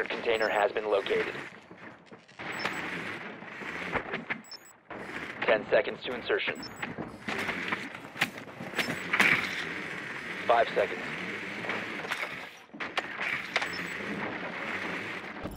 Biohazard container has been located. 10 seconds to insertion. 5 seconds.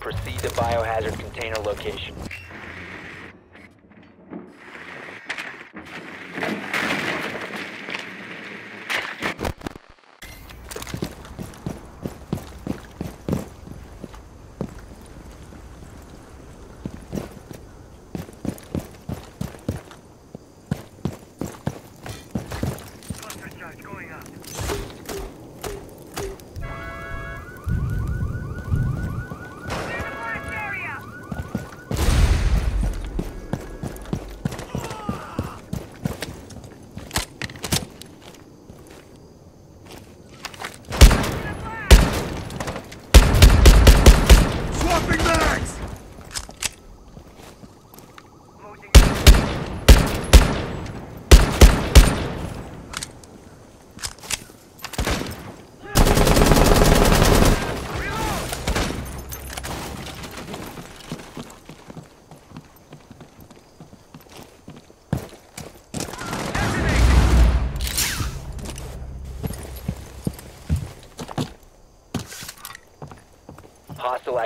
Proceed to biohazard container location.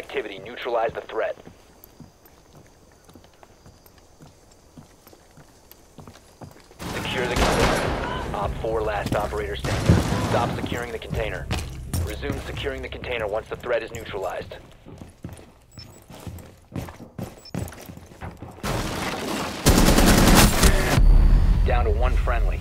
Activity. Neutralize the threat. Secure the container. Op 4 last operator standing. Stop securing the container. Resume securing the container once the threat is neutralized. Down to one friendly.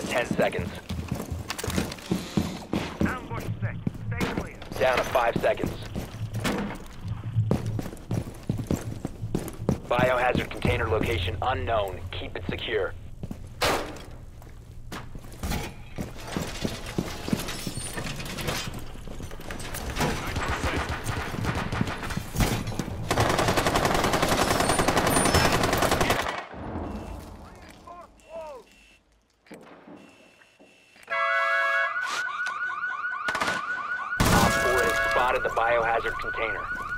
To 10 seconds. Down to 5 seconds. Biohazard container location unknown. Keep it secure. Op 4 has spotted the biohazard container.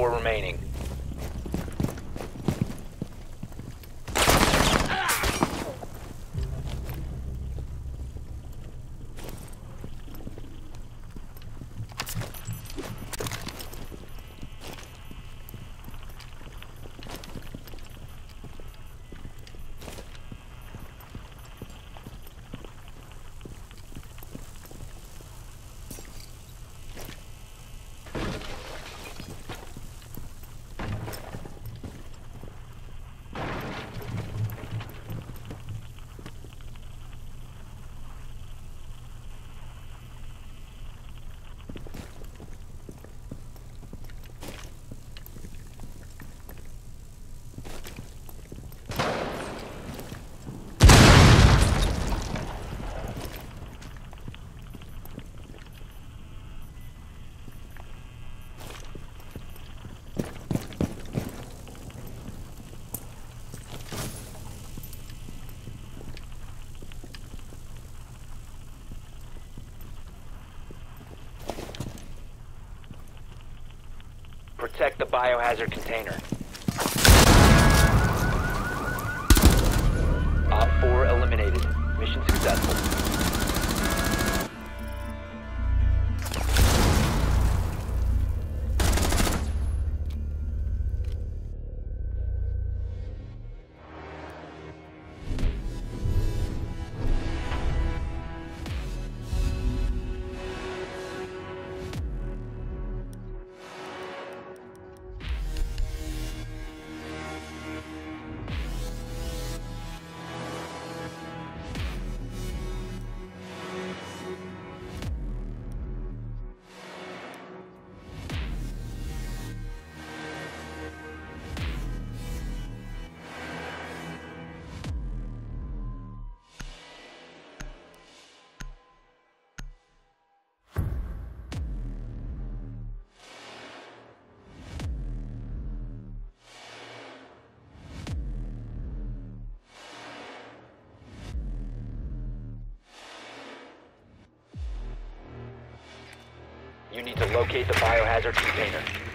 Four remaining. Protect the biohazard container. Op 4 eliminated. Mission successful. Need to locate the biohazard container.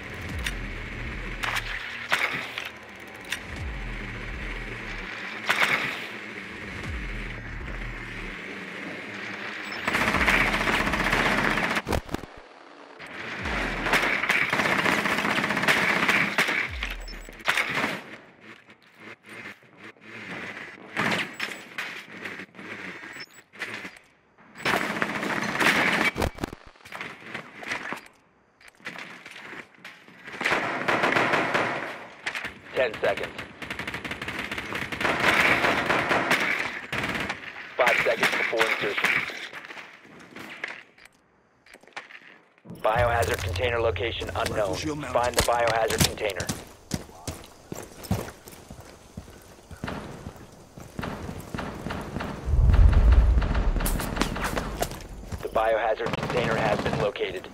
Ten seconds. Five seconds before insertion. Biohazard container location unknown. Find the biohazard container. The biohazard container has been located.